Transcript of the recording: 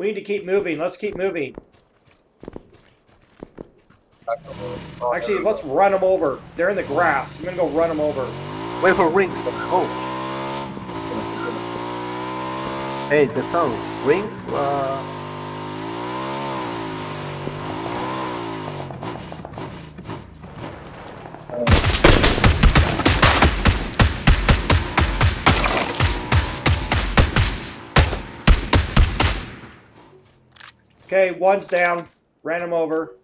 We need to keep moving. Let's keep moving. Actually, let's run them over. They're in the grass. I'm gonna go run them over. Wait for ring. Oh, hey, the sound. Ring. Uh, Okay, one's down. Ran him over.